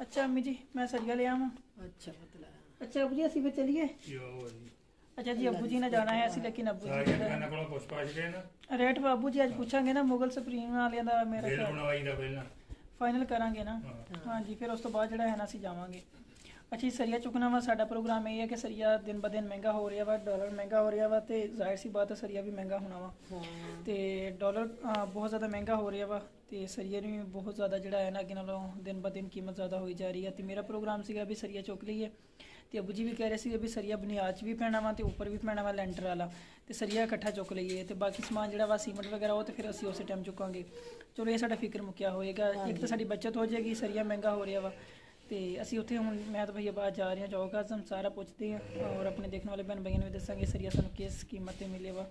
ਅੱਛਾ ਅੰਮੀ ਜੀ ਮੈਂ ਸਰੀਆ ਲਿਆ ਵਾਂ ਅੱਛਾ ਅੱਛਾ ਅਬੂ ਜੀ ਅਸੀਂ ਫਿਰ ਚਲੀਏ? ਜੋ ਜੀ? ਅੱਛਾ ਜੀ ਅਬੂ ਜੀ ਨੇ ਜਾਣਾ ਹੈ ਅਸੀਂ ਲੇਕਿਨ ਅਬੂ ਜੀ ਦੁਕਾਨਾਂ ਕੋਲੋਂ ਪੁੱਛ ਪਾਛ ਗਏ ਨਾ। ਰੇਟ ਬਾਬੂ ਜੀ ਅੱਜ ਪੁੱਛਾਂਗੇ ਨਾ ਮੁਗਲ ਸੁਪਰੀਮ ਵਾਲਿਆਂ ਦਾ ਮੇਰਾ ਬਿੱਲ ਬਣਵਾਈ ਦਾ ਪਹਿਲਾਂ। ਫਾਈਨਲ ਕਰਾਂਗੇ ਨਾ। ਹਾਂ। ਹਾਂਜੀ ਫਿਰ ਉਸ ਤੋਂ ਬਾਅਦ ਜਿਹੜਾ ਹੈ ਨਾ ਅਸੀਂ ਜਾਵਾਂਗੇ। ਅੱਛਾ ਸਰੀਆ ਚੁੱਕਣਾ ਵਾ ਸਾਡਾ ਪ੍ਰੋਗਰਾਮ ਇਹ ਹੈ ਕਿ ਸਰੀਆ ਦਿਨ ਬ ਦਿਨ ਮਹਿੰਗਾ ਹੋ ਰਿਹਾ ਵਾ ਡਾਲਰ ਮਹਿੰਗਾ ਹੋ ਰਿਹਾ ਵਾ ਤੇ ਜ਼ਾਹਿਰ ਸੀ ਬਾਤ ਹੈ ਸਰੀਆ ਵੀ ਮਹਿੰਗਾ ਹੋਣਾ ਵਾ। ਤੇ ਡਾਲਰ ਬਹੁਤ ਜ਼ਿਆਦਾ ਮਹਿੰਗਾ ਹੋ ਰਿਹਾ ਵਾ ਤੇ ਸਰੀਏ ਨੂੰ ਵੀ ਬਹੁਤ ਜ਼ਿਆਦਾ ਜਿਹੜਾ ਹੈ ਨਾ ਅੱਗੇ ਨਾਲੋਂ ਦਿਨ ਬ ਦਿਨ ਕੀਮਤ ਜ਼ਿਆਦਾ ਹੋਈ ਜਾ ਰਹੀ ਹੈ ਤੇ ਮੇਰਾ ਪ੍ਰੋਗਰਾਮ ਸੀਗਾ ਵੀ ਸਰੀਆ ਚੁੱਕ ਲਈਏ। ਤੇ ਅਬੂ ਜੀ ਵੀ ਕਹਿ ਰਹੇ ਸੀ ਵੀ ਸਰੀਆ ਬੁਨਿਆਦ 'ਚ ਵੀ ਪੈਣਾ ਵਾ ਤੇ ਉੱਪਰ ਵੀ ਪੈਣਾ ਵਾ ਲੈਂਟਰ ਵਾਲਾ। ਤੇ ਸਰੀਆ ਇਕੱਠਾ ਚੁੱਕ ਲਈਏ ਤੇ ਬਾਕੀ ਸਮਾਨ ਜਿਹੜਾ ਵਾ ਸੀਮੈਂਟ ਵਗੈਰਾ ਉਹ ਤੇ ਫਿਰ ਅਸੀਂ ਉਸੇ ਟਾਈਮ ਚੁੱਕਾਂਗੇ। ਚਲੋ ਇਹ ਸਾਡਾ ਫਿਕਰ ਮੁੱਕਿਆ ਹੋਏਗਾ। ਇੱਕ ਤਾਂ ਸਾਡੀ ਬਚਤ ਹੋ ਜਾਏਗੀ ਸਰੀਆ ਮਹਿੰਗਾ ਹੋ ਰਿਹਾ ਵਾ। ਤੇ ਅਸੀਂ ਉੱਥੇ ਹੁਣ ਮੈਂ ਤਾਂ ਭਈਆ ਬਾਅਦ ਜਾ ਰਹੇ ਹਾਂ ਚੌਕ ਆਜ਼ਮ ਸਾਰਾ ਪੁੱਛਦੇ ਹਾਂ ਔਰ ਆਪਣੇ ਦੇਖਣ ਵਾਲੇ ਭੈਣ ਭਾਈਆਂ ਨੂੰ ਵੀ ਦੱਸਾਂਗੇ ਸਰੀਆ ਸਾਨੂੰ ਕਿਸ ਕੀਮਤ ਤੇ ਮਿਲੇ ਵਾ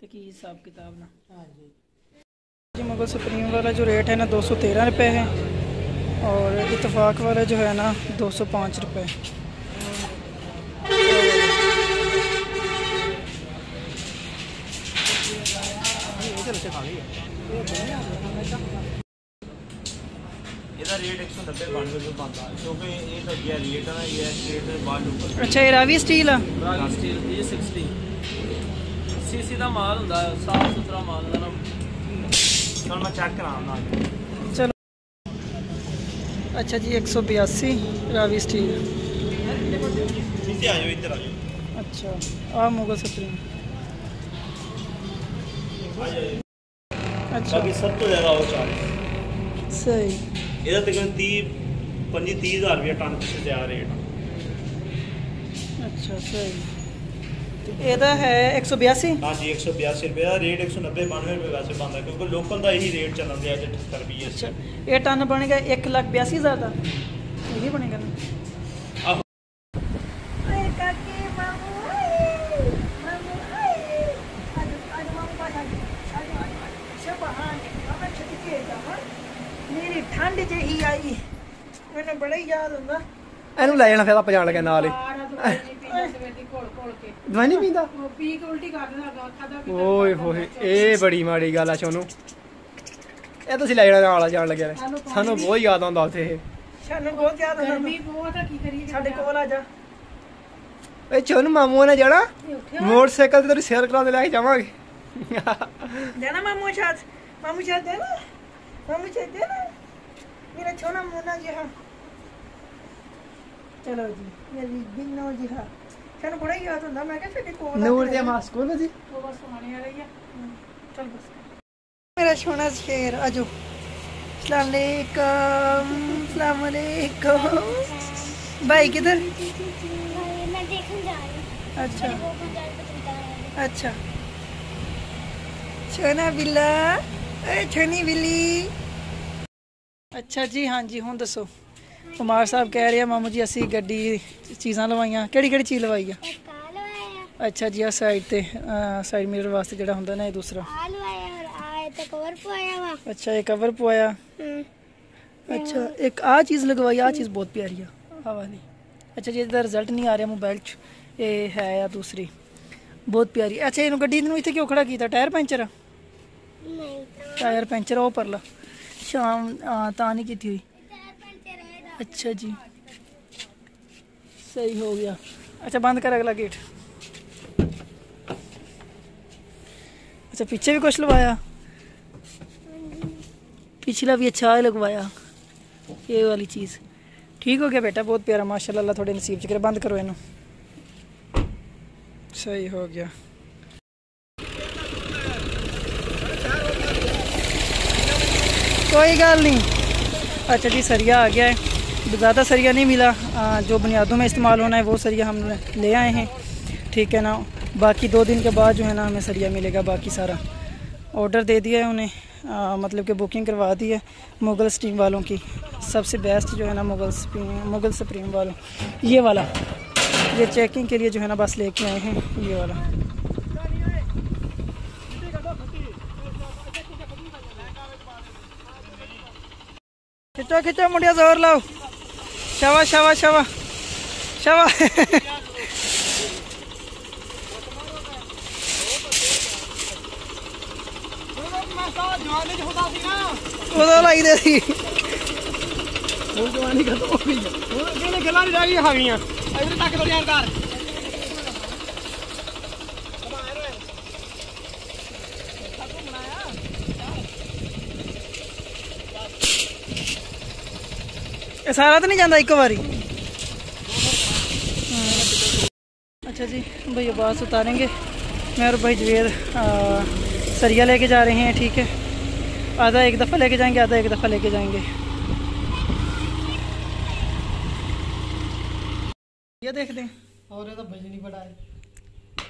ਤੇ ਕੀ ਹਿਸਾਬ ਕਿਤਾਬ ਨਾਲ ਹਾਂਜੀ जी मुगल सुप्रीम वाला जो रेट है ना दो सौ तेरह रुपये है और इतफाक वाला जो है ना दो सौ पाँच रुपये ਇਹਦਾ ਰੇਟ 190 92 ਜੋ ਬੰਦਾ ਕਿਉਂਕਿ ਇਹ ਤਾਂ ਗਿਆ ਰੇਟ ਨਾ ਇਹ ਰੇਟ ਬਾਅਦ ਉੱਪਰ ਅੱਛਾ ਇਹ ਰਾਵੀ ਸਟੀਲ ਆ? ਰਾਗੀ ਸਟੀਲ ਇਹ 60 ਸੀਸੀ ਦਾ ਮਾਲ ਹੁੰਦਾ ਸਾਫ਼ ਸੁਥਰਾ ਮਾਲ ਦਾ ਨਾ ਚਲ ਮੈਂ ਚੈੱਕ ਕਰਾਉਣਾ ਚਲੋ। ਅੱਛਾ ਜੀ 182 ਰਾਵੀ ਸਟੀਲ ਨੀਚੇ ਆ ਜਾਓ ਇੱਧਰ ਆ ਜਾਓ। ਅੱਛਾ ਆ ਮੋਗਾ ਸਪਰਿੰਗ ਅੱਛਾ। ਬਾਕੀ ਸਭ ਤੋਂ ਜ਼ਿਆਦਾ ਉਹ ਚਾਹੀਏ ਸਹੀ। ਇਹਦਾ ਤਕਰੀਬਨ 30 25 30000 ਰੁਪਏ ਟਨ ਪਿੱਛੇ ਤਿਆਰ ਰੇਟ ਅੱਛਾ ਸਹੀ ਤੇ ਇਹਦਾ ਹੈ 182 ਹਾਂਜੀ 182 ਰੁਪਏ ਦਾ ਰੇਟ 190 92 ਰੁਪਏ ਵੈਸੇ ਬਣਦਾ ਕਿਉਂਕਿ ਲੋਕਲ ਦਾ ਇਹੀ ਰੇਟ ਚੱਲਣ ਦਿਆ ਅੱਜ 78 ਰੁਪਏ ਅੱਛਾ ਇਹ ਟਨ ਬਣੇਗਾ 1,82,000 ਦਾ। ਇਹ ਬਣੇਗਾ ਨਾ। ਇਹਨੂੰ ਲੈ ਜਾਣਾ ਫਿਰ ਆਪਾਂ ਜਾਣ ਲੱਗੇ ਨਾਲ ਹੀ। ਦਵਾਈ ਨਹੀਂ ਪੀਂਦਾ ਪੀ ਕੇ। ਉਲਟੀ ਕਰ ਦੇਣਾ ਖਾਦਾ ਓਏ ਹੋਏ ਇਹ ਬੜੀ ਮਾੜੀ ਗੱਲ ਆ ਸੋਨੂੰ। ਇਹ ਤੁਸੀਂ ਲੈ ਜਾਣਾ ਨਾਲ ਜਾਣ ਲੱਗਿਆ ਨੇ। ਸਾਨੂੰ ਬਹੁਤ ਯਾਦ ਆਉਂਦਾ ਉੱਥੇ ਇਹ। ਸਾਨੂੰ ਬਹੁਤ ਯਾਦ ਆਉਂਦਾ। ਗਰਮੀ ਬਹੁਤ ਆ ਕੀ ਕਰੀਏ ਸਾਡੇ ਕੋਲ ਆ ਜਾ। ਏ ਚੋਨੂੰ ਮਾਮੂ ਨੇ ਜਾਣਾ? ਮੋਟਰਸਾਈਕਲ ਤੇ ਤੇਰੀ ਸੇਲ ਕਰਾ ਦੇ ਲੈ ਕੇ ਜਾਵਾਂਗੇ। ਜਾਣਾ ਮਾਮੂ ਸਾਥ ਮਾਮੂ ਸਾਥ ਜਾਣਾ ਮਾਮੂ ਸਾਥ ਜਾਣਾ ਮੇਰਾ ਛੋਣਾ ਮੋਨਾ ਜਿਹਾ। ਚਲੋ ਜੀ ਮੇਰੀ ਬਿੰਨੋ ਜੀ ਹਾਂ। ਸਾਨੂੰ ਬੜਾ ਯਾਦ ਹੁੰਦਾ ਮੈਂ ਕਿਹਾ ਸਾਡੇ ਕੋਲ ਨੂਰ ਦੇ ਮਾਂ ਸਕੂਲ ਵਿੱਚ ਉਹ ਬਸ ਸੁਣਾਣੇ ਆ ਰਹੀ ਆ। ਚਲ ਬਸ। ਮੇਰਾ ਸੋਹਣਾ ਸ਼ੇਰ ਆਜੋ ਅਸਲਾਮ ਅਲੈਕਮ ਅਸਲਾਮ ਅਲੈਕਮ। ਭਾਈ ਕਿਧਰ? ਮੈਂ ਦੇਖਣ ਜਾ ਰਹੀ ਅੱਛਾ। ਅੱਛਾ। ਛੋਨਾ ਬਿੱਲਾ ਏ ਛੋਨੀ ਬਿੱਲੀ। ਅੱਛਾ ਜੀ ਹਾਂਜੀ ਹੁਣ ਦੱਸੋ। ਕੁਮਾਰ ਸਾਹਿਬ ਕਹਿ ਰਹੇ ਆ ਮਾਮੂ ਜੀ ਅਸੀਂ ਗੱਡੀ ਚੀਜ਼ਾਂ ਲਵਾਈਆਂ। ਕਿਹੜੀ ਕਿਹੜੀ ਚੀਜ਼ ਲਵਾਈ ਆ? ਅੱਛਾ ਜੀ ਆ ਸਾਈਡ ਤੇ ਸਾਈਡ ਮਿਰਰ ਵਾਸਤੇ ਜਿਹੜਾ ਹੁੰਦਾ ਨਾ ਇਹ ਦੂਸਰਾ। ਆ ਲਵਾਇਆ ਹੋਰ ਆ ਇਹ ਤੇ ਕਵਰ ਪਵਾਇਆ ਵਾ। ਅੱਛਾ ਇਹ ਕਵਰ ਪਵਾਇਆ। ਅੱਛਾ ਇੱਕ ਆ ਚੀਜ਼ ਲਗਵਾਈ ਆ ਚੀਜ਼ ਬਹੁਤ ਪਿਆਰੀ ਆ ਆ ਵਾਲੀ। ਅੱਛਾ ਜੀ ਇਹਦਾ ਰਿਜ਼ਲਟ ਨਹੀਂ ਆ ਰਿਹਾ ਮੋਬਾਈਲ 'ਚ ਇਹ ਹੈ ਆ ਦੂਸਰੀ। ਬਹੁਤ ਪਿਆਰੀ। ਅੱਛਾ ਇਹਨੂੰ ਗੱਡੀ ਨੂੰ ਇੱਥੇ ਕਿਉਂ ਖੜਾ ਕੀਤਾ? ਟਾਇਰ ਪੈਂਚਰ ਆ? ਨਹੀਂ ਟਾਇਰ ਪੈਂਚਰ ਉਹ ਪਰਲਾ। ਸ਼ਾਮ ਤਾਂ ਨਹੀਂ ਕੀਤੀ ਹੋਈ। अच्छा जी। सही हो गया। अच्छा बंद कर अगला गेट अच्छा पीछे भी कुछ लगवाया पिछला भी अच्छा लगवाया, ये वाली चीज़। ठीक हो गया बेटा, बहुत प्यारा, माशाल्लाह अल्लाह थोड़े नसीब चक्कर बंद करो इन सही हो गया। कोई गल नहीं। अच्छा जी, सरिया आ गया है। ज़्यादा सरिया नहीं मिला। जो बुनियादों में इस्तेमाल होना है वो सरिया हम ले आए हैं। ठीक है ना? बाकी दो दिन के बाद जो है ना हमें सरिया मिलेगा बाकी सारा। ऑर्डर दे दिया है उन्हें। आ, मतलब कि बुकिंग करवा दी है मुगल स्टीम वालों की। सबसे बेस्ट जो है ना मुगल मुगल सुप्रीम वालों। ये वाला। ये चेकिंग के लिए जो है ना बस लेके आए हैं। ये वाला। खिंचो खिंचो मुंडिया ज़ोर लाओ। ਸ਼ਾਬਾਸ਼ ਸ਼ਾਬਾਸ਼ ਸ਼ਾਬਾਸ਼ ਸ਼ਾਬਾਸ਼ ਉਦੋਂ ਲਾਈਦੇ ਸੀ। ਉਹ ਜਵਾਨੀ ਖਤਮ ਹੋ ਗਈ। ਹੁਣ ਜਿਹੜੇ ਗੱਲਾਂ ਨਹੀਂ ਰਹਿ ਗਈਆਂ ਇਧਰ ਤੱਕ ਤੋਂ ਯਾਰ ਇਹ ਸਾਰਾ ਤਾਂ ਨਹੀਂ ਜਾਂਦਾ ਇੱਕ ਵਾਰੀ अच्छा जी भैया बास उतारेंगे मैं और भाई जवेद आ, सरिया लेके जा रहे हैं ठीक है आधा एक दफ़ा लेके जाएंगे आधा एक दफ़ा लेके जाएंगे ये देखते हैं ਔਰ ਇਹਦਾ ਵਜਨ ਹੀ ਬੜਾ ਹੈ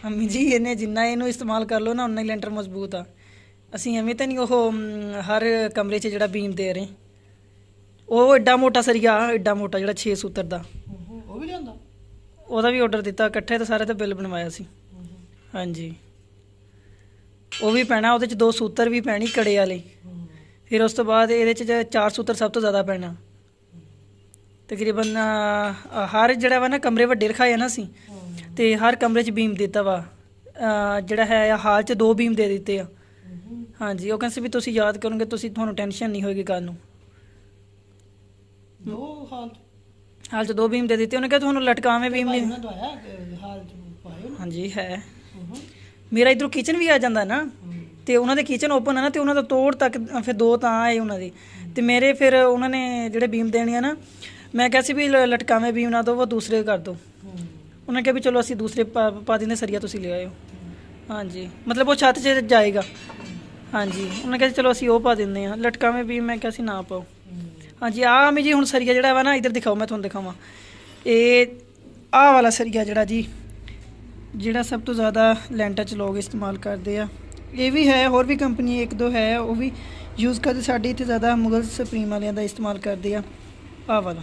ਅੰਮੀ ਜੀ ਇਹਨੇ ਜਿੰਨਾ ਇਹਨੂੰ ਇਸਤੇਮਾਲ ਕਰ ਲਓ ਨਾ ਉਨਾ ਹੀ ਲੈਂਟਰ ਮਜ਼ਬੂਤ ਆ ਅਸੀਂ ਐਵੇਂ ਤਾਂ ਨਹੀਂ ਉਹ ਮ, ਹਰ ਕਮਰੇ 'ਚ ਜਿਹੜਾ ਬੀਮ ਦੇ ਰਹੇ ਉਹ ਐਡਾ ਮੋਟਾ ਸਰੀਆ ਐਡਾ ਮੋਟਾ ਜਿਹੜਾ 6 ਸੂਤਰ ਦਾ। ਉਹ ਵੀ ਲਿਆਂਦਾ? ਉਹਦਾ ਵੀ ਆਰਡਰ ਦਿੱਤਾ ਇਕੱਠੇ ਤਾਂ ਸਾਰੇ ਤੇ ਬਿੱਲ ਬਣਵਾਇਆ ਸੀ। ਹਾਂਜੀ। ਉਹ ਵੀ ਪੈਣਾ ਉਹਦੇ 'ਚ ਦੋ ਸੂਤਰ ਵੀ ਪੈਣੀ ਕੜੇ ਵਾਲੇ। ਫਿਰ ਉਸ ਤੋਂ ਬਾਅਦ ਇਹਦੇ 'ਚ ਚਾਰ ਸੂਤਰ ਸਭ ਤੋਂ ਜ਼ਿਆਦਾ ਪੈਣਾ। ਤਕਰੀਬਨ ਹਰ ਜਿਹੜਾ ਵਾ ਨਾ ਕਮਰੇ ਵੱਡੇ ਰਖਾਏ ਆ ਨਾ ਅਸੀਂ ਤੇ ਹਰ ਕਮਰੇ 'ਚ ਬੀਮ ਦਿੱਤਾ ਵਾ। ਜਿਹੜਾ ਹੈ ਹਾਲ 'ਚ ਦੋ ਬੀਮ ਦੇ ਦਿੱਤੇ ਆ। ਹਾਂਜੀ ਉਹ ਕਹਿੰਦੇ ਸੀ ਵੀ ਤੁਸੀਂ ਯਾਦ ਕਰੋਗੇ ਤੁਸੀਂ ਤੁਹਾਨੂੰ ਟੈਨਸ਼ਨ ਨਹੀਂ ਹੋਏਗੀ ਕੱਲ ਨੂੰ। ਦੋ ਹਾਲ ਹਾਲ 'ਚ ਦੋ ਬੀਮ ਦੇ ਦਿੱਤੇ ਉਹਨੇ ਕਿਹਾ ਤੁਹਾਨੂੰ ਲਟਕਾਵੇਂ ਬੀਮ ਨਹੀਂ ਉਹਨਾਂ ਤੋਂ ਆਇਆ ਕਿ ਹਾਲ ਚ ਪਾਏ ਹਾਂਜੀ ਹੈ। ਮੇਰਾ ਇਧਰੋਂ ਕਿਚਨ ਵੀ ਆ ਜਾਂਦਾ ਨਾ ਤੇ ਉਹਨਾਂ ਦੇ ਕਿਚਨ ਓਪਨ ਹੈ ਨਾ ਤੇ ਉਹਨਾਂ ਦਾ ਤੋੜ ਤੱਕ ਫਿਰ ਦੋ ਤਾਂ ਆਏ ਉਹਨਾਂ ਦੇ। ਤੇ ਮੇਰੇ ਫਿਰ ਉਹਨਾਂ ਨੇ ਜਿਹੜੇ ਬੀਮ ਦੇਣੇ ਆ ਨਾ ਮੈਂ ਕਿਹਾ ਸੀ ਵੀ ਲਟਕਾਵੇਂ ਬੀਮ ਨਾ ਦੋ ਉਹ ਦੂਸਰੇ ਕਰ ਦੋ। ਉਹਨਾਂ ਕਿਹਾ ਵੀ ਚਲੋ ਅਸੀਂ ਦੂਸਰੇ ਪਾ ਦਿੰਦੇ ਸਰੀਆ ਤੁਸੀਂ ਲੈ ਆਇਓ। ਹਾਂਜੀ ਮਤਲਬ ਉਹ ਛੱਤ 'ਚ ਜਾਏਗਾ। ਹਾਂਜੀ ਉਹਨਾਂ ਕਿਹਾ ਚਲੋ ਅਸੀਂ ਉਹ ਪਾ ਦਿੰਦੇ ਆ ਲਟਕਾਵੇਂ ਬੀਮ ਮੈਂ ਕਿਹਾ ਸੀ ਨਾ ਪਾਓ। ਹਾਂਜੀ, ਆਹ ਮੀ ਜੀ ਹੁਣ ਸਰੀਆ ਜਿਹੜਾ ਵਾ ਨਾ, ਇੱਧਰ ਦਿਖਾਓ, ਮੈਂ ਤੁਹਾਨੂੰ ਦਿਖਾਵਾਂ। ਇਹ ਆਹ ਵਾਲਾ ਸਰੀਆ ਜਿਹੜਾ ਜੀ, ਜਿਹੜਾ ਸਭ ਤੋਂ ਜ਼ਿਆਦਾ ਲੈਂਟਾ ਚ ਲੋਕ ਇਸਤੇਮਾਲ ਕਰਦੇ ਆ। ਇਹ ਵੀ ਹੈ, ਹੋਰ ਵੀ ਕੰਪਨੀ ਇੱਕ ਦੋ ਹੈ, ਉਹ ਵੀ ਯੂਜ਼ ਕਰਦੇ, ਸਾਡੇ ਇੱਥੇ ਜ਼ਿਆਦਾ ਮੁਗਲ ਸੁਪਰੀਮ ਵਾਲਿਆਂ ਦਾ ਇਸਤੇਮਾਲ ਕਰਦੇ ਆ। ਆਹ ਵਾਲਾ।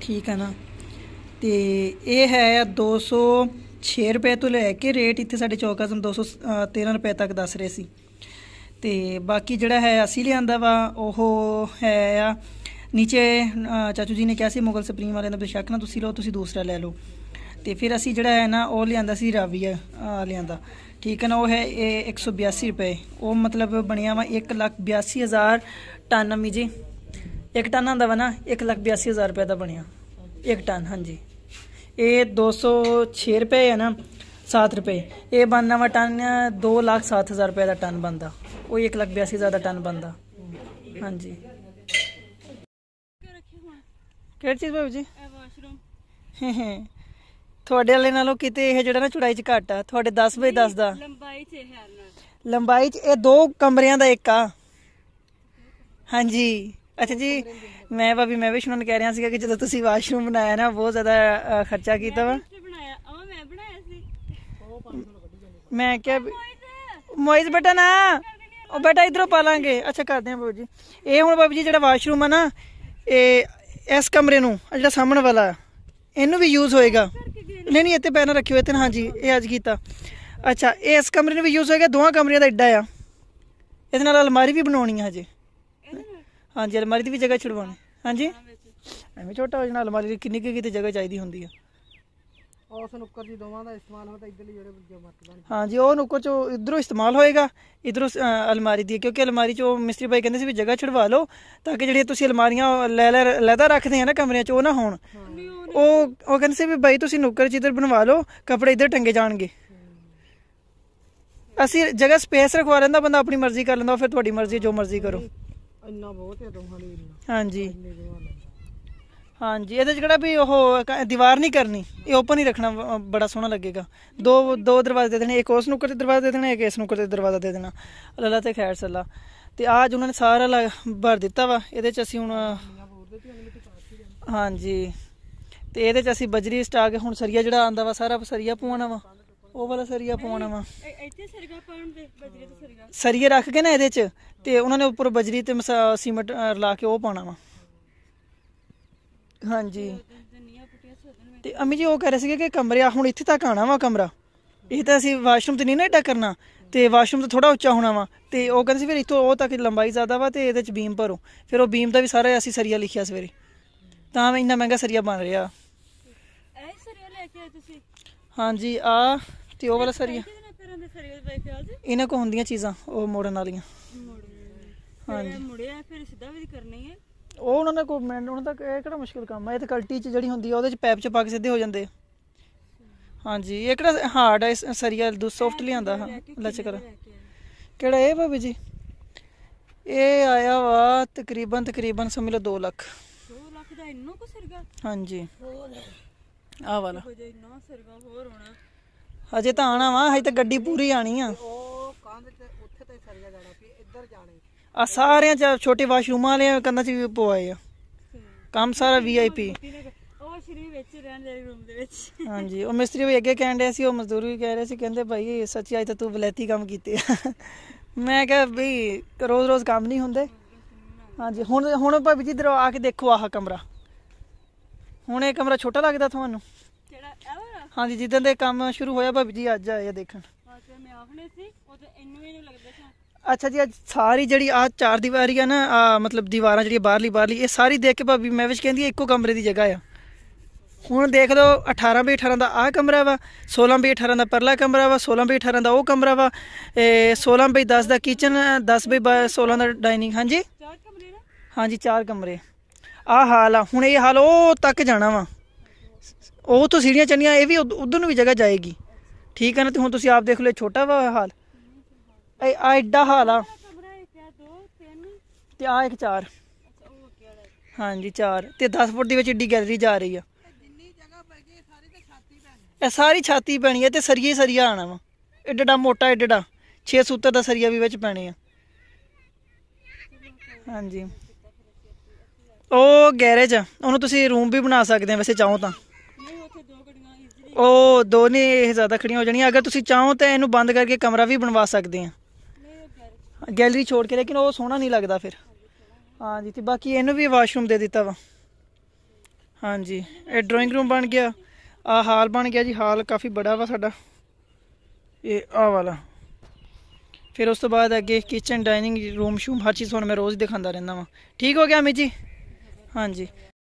ਠੀਕ ਹੈ ਨਾ? ਤੇ ਇਹ ਹੈ 206 ਰੁਪਏ ਤੋਂ ਲੈ ਕੇ ਰੇਟ, ਇੱਥੇ ਸਾਡੇ ਚੌਕਾਜ਼ਮ 213 ਰੁਪਏ ਤੱਕ ਦੱਸ ਰਹੇ ਸੀ। ਤੇ ਬਾਕੀ ਜਿਹੜਾ ਹੈ ਅਸੀਂ ਲਿਆਂਦਾ ਵਾ, ਉਹ ਹੈ ਆ। ਨੀਚੇ ਚਾਚੂ ਜੀ ਨੇ ਕਿਹਾ ਸੀ ਮੁਗਲ ਸੁਪਰੀਮ ਵਾਲਿਆਂ ਦਾ ਬੇਸ਼ੱਕ ਨਾ ਤੁਸੀਂ ਲਓ, ਤੁਸੀਂ ਦੂਸਰਾ ਲੈ ਲਓ। ਤੇ ਫਿਰ ਅਸੀਂ ਜਿਹੜਾ ਹੈ ਨਾ, ਉਹ ਲਿਆਂਦਾ ਸੀ ਰਾਵੀਆ ਲਿਆਂਦਾ। ਠੀਕ ਹੈ ਨਾ, ਉਹ ਹੈ, ਇਹ 182 ਰੁਪਏ। ਉਹ ਮਤਲਬ ਬਣਿਆ ਵਾ 182000 ਟਨ ਮੀ ਜੀ। ਇੱਕ ਟਨ ਆਂਦਾ ਵਾ ਨਾ 182000 ਰੁਪਏ ਦਾ ਬਣਿਆ। ਇੱਕ ਟਨ, ਹਾਂਜੀ। ਇਹ 206 ਰੁਪਏ ਹੈ ਨਾ। 7 ਰੁਪਏ। ਇਹ ਬਣਨਾ ਵਾ ਟਨ 2,07,000 ਰੁਪਏ ਦਾ ਟਨ ਬਣਦਾ ਉਹ 1,82,000 ਦਾ ਟਨ ਬਣਦਾ ਹਾਂਜੀ। ਕਿਹੜੀ ਚੀਜ਼ ਭਾਬੀ ਜੀ? ਵਾਸ਼ਰੂਮ। ਤੁਹਾਡੇ ਵਾਲੇ ਨਾਲੋਂ ਕਿਤੇ ਇਹ ਜਿਹੜਾ ਨਾ ਚੁੜਾਈ ਚ ਘੱਟ ਆ। ਤੁਹਾਡੇ 10 ਬਾਈ 10 ਦਾ ਲੰਬਾਈ ਚ ਹੈ ਨਾਲ। ਲੰਬਾਈ ਚ ਇਹ ਦੋ ਕਮਰਿਆਂ ਦਾ ਇੱਕ ਆ। ਹਾਂਜੀ। ਅੱਛਾ ਜੀ ਮੈਂ ਭਾਬੀ ਮੈਂ ਵੀ ਸੁਣਨ ਕਹਿ ਰਿਹਾ ਸੀਗਾ ਕਿ ਜਦੋਂ ਤੁਸੀਂ ਵਾਸ਼ਰੂਮ ਬਣਾਇਆ ਨਾ ਬਹੁਤ ਜ਼ਿਆਦਾ ਖਰਚਾ ਕੀਤਾ ਵਾ ਤੇ ਬਣਾਇਆ ਉਹ ਮੈਂ ਬਣਾਇਆ ਸੀ ਮੈਂ ਕਿਹਾ ਵੀ- ਮੋਇਜ਼ ਬੇਟਾ ਨਾ, ਉਹ ਬੇਟਾ ਇਧਰੋਂ ਪਾ ਲਾਂਗੇ। ਅੱਛਾ, ਕਰਦੇ ਹਾਂ ਬਾਬੂ ਜੀ। ਇਹ ਹੁਣ ਬਾਬੂ ਜੀ ਜਿਹੜਾ ਵਾਸ਼ਰੂਮ ਆ ਨਾ, ਇਹ ਇਸ ਕਮਰੇ ਨੂੰ, ਆਹ ਜਿਹੜਾ ਸਾਹਮਣੇ ਵਾਲਾ, ਇਹਨੂੰ ਵੀ ਯੂਜ਼ ਹੋਏਗਾ। ਨਹੀਂ ਨਹੀਂ, ਇੱਥੇ ਪੈਨ ਰੱਖਿਓ, ਇੱਥੇ ਤੇ ਹਾਂਜੀ, ਇਹ ਅੱਜ ਕੀਤਾ। ਅੱਛਾ, ਇਹ ਇਸ ਕਮਰੇ ਨੂੰ ਵੀ ਯੂਜ਼ ਹੋਏਗਾ ਦੋਵਾਂ ਕਮਰਿਆਂ ਦਾ ਏਡਾ ਆ। ਇਹਦੇ ਨਾਲ ਅਲਮਾਰੀ ਵੀ ਬਣਾਉਣੀ ਆ ਹਜੇ। ਹਾਂਜੀ, ਅਲਮਾਰੀ ਦੀ ਵੀ ਜਗ੍ਹਾ ਛੁਡਵਾਉਣੀ। ਹਾਂਜੀ? ਐਵੇਂ ਛੋਟਾ ਹੋ ਜਾਣਾ, ਅਲਮਾਰੀ ਦੀ ਕਿੰਨੀ ਕੁ ਕਿਤੇ ਜਗ੍ਹਾ ਚਾਹੀਦੀ ਹੁੰਦੀ ਆ। ਉਸ ਨੁੱਕਰ ਦੀ ਦੋਵਾਂ ਦਾ ਇਸਤੇਮਾਲ ਹੋਦਾ ਇੱਧਰਲੀ ਜਿਹੜੇ ਜੋ ਮਰਤਬਾ ਹਾਂਜੀ ਉਹ ਨੁੱਕਰ ਚੋਂ ਇਧਰੋਂ ਇਸਤੇਮਾਲ ਹੋਏਗਾ ਇਧਰੋਂ ਅਲਮਾਰੀ ਦੀ ਕਿਉਂਕਿ ਅਲਮਾਰੀ ਚੋਂ ਮਿਸਤਰੀ ਭਾਈ ਕਹਿੰਦੇ ਸੀ ਵੀ ਜਗ੍ਹਾ ਛੁਡਵਾ ਲਓ ਤਾਂ ਕਿ ਜਿਹੜੀਆਂ ਤੁਸੀਂ ਅਲਮਾਰੀਆਂ ਲੈ ਲੈ ਲੈਦਾ ਰੱਖਦੇ ਆ ਨਾ ਕਮਰਿਆਂ 'ਚ ਉਹ ਨਾ ਹੋਣ। ਉਹ ਉਹ ਕਹਿੰਦੇ ਸੀ ਵੀ ਬਾਈ ਤੁਸੀਂ ਨੁੱਕਰ 'ਚ ਇੱਧਰ ਬਣਵਾ ਲਓ ਕੱਪੜੇ ਇੱਧਰ ਟੰਗੇ ਜਾਣਗੇ। ਅਸੀਂ ਜਗ੍ਹਾ ਸਪੇਸ ਰਖਵਾ ਲੈਂਦਾ ਬੰਦਾ ਆਪਣੀ ਮਰਜ਼ੀ ਕਰ ਲੈਂਦਾ ਫਿਰ ਤੁਹਾਡੀ ਮਰਜ਼ੀ ਜੋ ਮਰਜ਼ੀ ਕਰੋ। ਇੰਨਾ ਬਹੁਤ ਹੈ ਲਈ ਹਾਂਜੀ। ਹਾਂਜੀ ਇਹਦੇ ਚ ਕਿਹੜਾ ਵੀ ਉਹ ਕ- ਦੀਵਾਰ ਨਹੀਂ ਕਰਨੀ ਇਹ ਓਪਨ ਹੀ ਰੱਖਣਾ ਅ, ਬੜਾ ਸੋਹਣਾ ਲੱਗੇਗਾ। ਦੋ ਦੋ ਦਰਵਾਜ਼ੇ ਦੇ ਦੇਣੇ ਇੱਕ ਉਸ ਨੁੱਕਰ ਤੇ ਦਰਵਾਜ਼ਾ ਦੇ ਦੇਣਾ ਇੱਕ ਇਸ ਨੁੱਕਰ ਤੇ ਦਰਵਾਜ਼ਾ ਦੇ ਦੇਣਾ। ਅੱਲਾ ਤੇ ਖੈਰ ਸੱਲਾ। ਤੇ ਆਜ ਉਹਨਾਂ ਨੇ ਸਾਰਾ ਲ- ਭਰ ਦਿੱਤਾ ਵਾ ਇਹਦੇ ਚ ਅਸੀਂ ਹੁਣ ਹਾਂਜੀ। ਤੇ ਇਹਦੇ ਚ ਅਸੀਂ ਬਜਰੀ ਸਟਾ ਕੇ ਹੁਣ ਸਰੀਆ ਜਿਹੜਾ ਆਂਦਾ ਵਾ ਸਾਰਾ ਸਰੀਆ ਪਵਾਉਣਾ ਵਾ। ਉਹ ਵਾਲਾ ਸਰੀਆ ਪਵਾਉਣਾ ਵਾ। ਇ- ਇੱਥੇ ਸਰਗਾ ਪਾਉਣ ਦੇ ਬਜਰੀ ਤੇ ਸਰਗਾ ਸਰੀਏ ਰੱਖ ਕੇ ਨਾ ਇਹਦੇ ਚ ਤੇ ਉਹਨਾਂ ਨੇ ਉੱਪਰ ਬਜਰੀ ਤੇ ਮਸਾ- ਸੀਮਟ ਅ, ਲਾ ਕੇ ਉਹ ਪਾਉਣਾ ਵਾ। ਹਾਂਜੀ। ਤੇ ਅਮੀ ਜੀ ਉਹ ਕਹਿ ਰਹੇ ਸੀਗੇ ਕਿ ਕਮਰੇ ਆ ਹੁਣ ਇੱਥੇ ਤੱਕ ਆਣਾ ਵਾ ਕਮਰਾ। ਇਹ ਤਾਂ ਅਸੀਂ ਵਾਸ਼ਰੂਮ ਤੇ ਨਹੀਂ ਨਾ ਏਡਾ ਕਰਨਾ। ਤੇ ਵਾਸ਼ਰੂਮ ਤਾਂ ਥੋੜਾ ਉੱਚਾ ਹੋਣਾ ਵਾ। ਤੇ ਉਹ ਕਹਿੰਦੇ ਸੀ ਫਿਰ ਇੱਥੋਂ ਉਹ ਤੱਕ ਲੰਬਾਈ ਜ਼ਿਆਦਾ ਵਾ ਤੇ ਇਹਦੇ ਚ ਬੀਮ ਭਰੋ। ਫਿਰ ਉਹ ਬੀਮ ਦਾ ਵੀ ਸਾਰਾ ਅਸੀਂ ਸਰੀਆ ਲਿਖਿਆ ਸਵੇਰੇ। ਤਾਂ ਇੰਨਾ ਮਹਿੰਗਾ ਸਰੀਆ ਬਣ ਰਿਹਾ। ਐ ਸਰੀਆ ਲੈ ਕੇ ਆਏ ਤੁਸੀਂ? ਹਾਂਜੀ ਆ ਤੇ ਉਹ ਵਾਲਾ ਸਰੀਆ। ਇਹਨਾਂ ਕੋ ਹੁੰਦੀਆਂ ਚੀਜ਼ਾਂ ਉਹ ਮੋੜਨ ਵਾਲੀਆਂ। ਫਿਰ ਮੁੜਿਆ ਫਿਰ ਸਿੱਧਾ ਵੀ ਕਰਨੀ ਹੈ ਉਹ ਉਹਨਾਂ ਦਾ ਕੋਈ ਮੈਂ ਉਹਨਾਂ ਦਾ ਇਹ ਕਿਹੜਾ ਮੁਸ਼ਕਿਲ ਕੰਮ ਹੈ ਇਹ ਤਾਂ ਕਲਟੀ ਚ ਜਿਹੜੀ ਹੁੰਦੀ ਆ ਉਹਦੇ ਚ ਪੈਪ ਚ ਪਾ ਕੇ ਸਿੱਧੇ ਹੋ ਜਾਂਦੇ ਆ। ਹਾਂਜੀ ਇਹ ਕਿਹੜਾ ਹਾਰਡ ਹੈ ਸਰੀਆ ਦੂ ਸੌਫਟ ਲਿਆਂਦਾ ਹਾਂ ਲਚਕਰ। ਕਿਹੜਾ ਇਹ ਭਾਬੀ ਜੀ? ਇਹ ਆਇਆ ਵਾ ਤਕਰੀਬਨ ਤਕਰੀਬਨ ਸਮਝ ਲਓ 2 ਲੱਖ। 2 ਲੱਖ ਦਾ ਇੰਨਾ ਕੋ ਸਰਗਾ? ਹਾਂਜੀ। ਆਹ ਵਾਲਾ। ਹੋ ਜਾ ਇੰਨਾ ਸਰਗਾ ਹੋਰ ਹੋਣਾ। ਹਜੇ ਤਾਂ ਆਣਾ ਵਾ ਹਜੇ ਤਾਂ ਗੱਡੀ ਪੂਰੀ ਆਣੀ ਆ। ਆ ਸਾਰਿਆਂ ਚ ਛੋਟੇ ਵਾਸ਼ਰੂਮਾਂ ਵਾਲੇ ਕੰਨਾਂ ਚ ਵੀ ਪਵਾਏ ਆ। ਕੰਮ ਸਾਰਾ ਵੀਆਈਪੀ ਉਹ ਸ਼੍ਰੀ ਵਿੱਚ ਰਹਿਣ ਦੇ ਰੂਮ ਦੇ ਵਿੱਚ। ਹਾਂਜੀ ਉਹ ਮਿਸਤਰੀ ਵੀ ਅੱਗੇ ਕਹਿਣ ਡਿਆ ਸੀ ਉਹ ਮਜ਼ਦੂਰ ਵੀ ਕਹਿ ਰਹੇ ਸੀ ਕਹਿੰਦੇ ਭਾਈ ਸੱਚੀ ਅੱਜ ਤਾਂ ਤੂੰ ਵਲੈਤੀ ਕੰਮ ਕੀਤੇ ਆ। ਮੈਂ ਕਿਹਾ ਵੀ ਰੋਜ਼ ਰੋਜ਼ ਕੰਮ ਨਹੀਂ ਹੁੰਦੇ। ਹਾਂਜੀ ਹੁਣ ਹੁਣ ਭਾਬੀ ਜੀ ਇਧਰ ਆ ਕੇ ਦੇਖੋ ਆਹ ਕਮਰਾ। ਹੁਣ ਇਹ ਕਮਰਾ ਛੋਟਾ ਲੱਗਦਾ ਤੁਹਾਨੂੰ? ਇਹ ਵਾਲਾ? ਹਾਂਜੀ ਜਿੱਦਾਂ ਦੇ ਕੰਮ ਸ਼ੁਰੂ ਹੋਇਆ ਭਾਬੀ ਜੀ ਅੱਜ ਆਏ ਆ ਦੇਖਣ। ਮੈਂ ਆਖਣੇ ਸੀ ਉਹ ਤੇ ਇੰਨੂੰ ਹੀ ਨਹੀਂ ਲੱਗਦਾ ਸੀ। ਅੱਛਾ ਜੀ ਅੱਜ ਸਾਰੀ ਜਿਹੜੀ ਆ ਚਾਰ ਦੀਵਾਰੀ ਆ ਨਾ ਆ ਮਤਲਬ ਦੀਵਾਰਾਂ ਜਿਹੜੀਆਂ ਬਾਹਰਲੀ ਬਾਹਰਲੀ ਇਹ ਸਾਰੀ ਦੇਖ ਕੇ ਭਾਬੀ ਮੈਂ ਵਿੱਚ ਕਹਿੰਦੀ ਇੱਕੋ ਕਮਰੇ ਦੀ ਜਗ੍ਹਾ ਆ। ਹੁਣ ਦੇਖ ਲਓ 18 ਬਾਈ 18 ਦਾ ਆ ਕਮਰਾ ਵਾ 16 ਬਾਈ 18 ਦਾ ਪਰਲਾ ਕਮਰਾ ਵਾ 16 ਬਾਈ 18 ਦਾ ਉਹ ਕਮਰਾ ਵਾ ਇਹ 16 ਬਾਈ 10 ਦਾ ਕਿਚਨ 10 ਬਾਈ 16 ਦਾ ਡਾਈਨਿੰਗ ਹਾਂਜੀ? ਚਾਰ ਕਮਰੇ ਨਾ? ਹਾਂਜੀ ਚਾਰ ਕਮਰੇ। ਆ ਹਾਲ ਆ ਹੁਣ ਇਹ ਹਾਲ ਉਹ ਤੱਕ ਜਾਣਾ ਵਾ। ਉਹ ਤੋਂ ਸੀੜੀਆਂ ਚੰਨੀਆਂ ਇਹ ਵੀ ਉਧਰ ਨੂੰ ਵੀ ਜਗ੍ਹਾ ਜਾਏਗੀ। ਠੀਕ ਹੈ ਨਾ ਤੇ ਹੁਣ ਤੁਸੀਂ ਆਪ ਦੇਖ ਲਓ ਛੋਟਾ ਵਾ ਹਾਲ। ਇਹ ਆ ਐਡਾ ਹਾਲ ਆ। ਤੇ ਆ ਇੱਕ ਚਾਰ। ਹਾਂਜੀ, ਚਾਰ। ਤੇ 10 ਫੁੱਟ ਦੀ ਵਿੱਚ ਏਡੀ ਗੈਲਰੀ ਜਾ ਰਹੀ ਆ। ਇਹ ਸਾਰੀ ਛਾਤੀ ਪੈਣੀ ਹੈ ਤੇ ਸਰੀਆ ਸਰੀਆ ਆਣਾ ਵਾ। ਏਡਾ ਮੋਟਾ ਏਡਾ 6 ਸੂਤਰ ਦਾ ਸਰੀਆ ਵੀ ਵਿੱਚ ਪੈਣੇ ਆ। ਹਾਂਜੀ। ਉਹ ਗੈਰੇਜ ਆ। ਉਹਨੂੰ ਤੁਸੀਂ ਰੂਮ ਵੀ ਬਣਾ ਸਕਦੇ ਆ, ਵੈਸੇ ਚਾਹੋ ਤਾਂ। ਉਹ ਦੋ ਨੇ, ਇਹ ਜ਼ਿਆਦਾ ਖੜੀਆਂ ਹੋ ਜਾਣੀਆਂ। ਅਗਰ ਤੁਸੀਂ ਚਾਹੋ ਤਾਂ ਇਹਨੂੰ ਬੰਦ ਕਰਕੇ ਕਮਰਾ ਵੀ ਬਣਵਾ ਸਕਦੇ ਆ। ਗੈਲਰੀ ਛੋੜ ਕੇ, ਲੇਕਿਨ ਉਹ ਸੋਹਣਾ ਨਹੀਂ ਲੱਗਦਾ ਫਿਰ। ਹਾਂਜੀ, ਤੇ ਬਾਕੀ ਇਹਨੂੰ ਵੀ ਵਾਸ਼ਰੂਮ ਦੇ ਦਿੱਤਾ ਵਾ। ਹਾਂਜੀ, ਇਹ ਡਰਾਇੰਗ ਰੂਮ ਬਣ ਗਿਆ। ਆ ਹਾਲ ਬਣ ਗਿਆ ਜੀ, ਹਾਲ ਕਾਫੀ ਬੜਾ ਵਾ ਸਾਡਾ। ਇਹ ਆ ਵਾਲਾ। ਫਿਰ ਉਸ ਤੋਂ ਬਾਅਦ ਅੱਗੇ ਕਿਚਨ ਡਾਈਨਿੰਗ ਰੂਮ ਸ਼ੂਮ, ਹਰ ਚੀਜ਼ ਤੁਹਾਨੂੰ ਮੈਂ ਰੋਜ਼ ਦਿਖਾਉਂਦਾ ਰਹਿੰਦਾ ਵਾਂ। ਠੀਕ ਹੋ ਗਿਆ ਅਮੀ ਜੀ? ਹਾਂਜੀ।